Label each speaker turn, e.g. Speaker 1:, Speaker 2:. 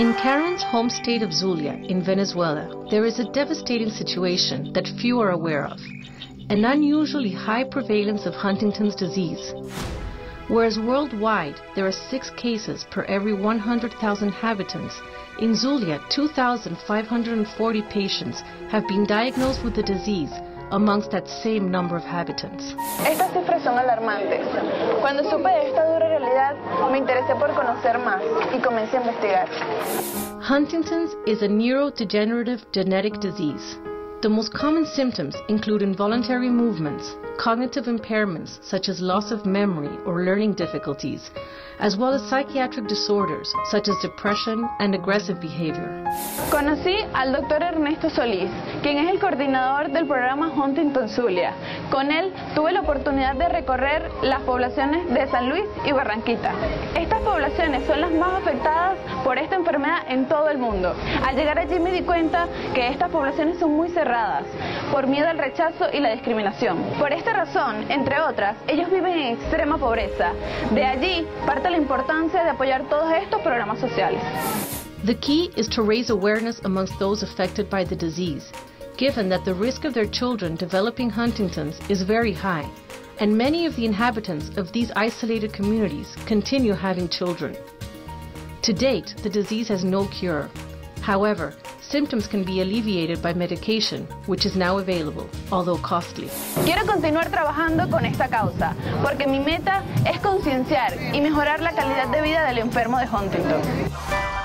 Speaker 1: In Karen's home state of Zulia in Venezuela, there is a devastating situation that few are aware of an unusually high prevalence of Huntington's disease. Whereas worldwide there are six cases per every 100,000 inhabitants, in Zulia 2,540 patients have been diagnosed with the disease amongst that same number of habitants.
Speaker 2: Estas cifras son alarmantes. Cuando supe de esta dura realidad, me interesé por conocer más y comencé a investigar.
Speaker 1: Huntington's is a neurodegenerative genetic disease. The most common symptoms include involuntary movements, cognitive impairments such as loss of memory or learning difficulties, as well as psychiatric disorders such as depression and aggressive behavior.
Speaker 2: Conocí al doctor Ernesto Solís, quien es el coordinador del programa Huntington Zulia. Con él tuve la oportunidad de recorrer las poblaciones de San Luis y Barranquita. Estas poblaciones son las más afectadas por esta enfermedad en todo el mundo. Al llegar allí me di cuenta que estas poblaciones son muy cerradas por miedo al rechazo y la discriminación. Por esta razón, entre otras, ellos viven en extrema pobreza. De allí parte la importancia de apoyar todos estos programas sociales.
Speaker 1: The key is to raise awareness amongst those affected by the disease, given that the risk of their children developing Huntington's is very high, and many of the inhabitants of these isolated communities continue having children. To date, the disease has no cure. However, symptoms can be alleviated by medication, which is now available, although costly.
Speaker 2: Quiero continuar trabajando con esta causa, porque mi meta es concienciar y mejorar la calidad de vida del enfermo de Huntington.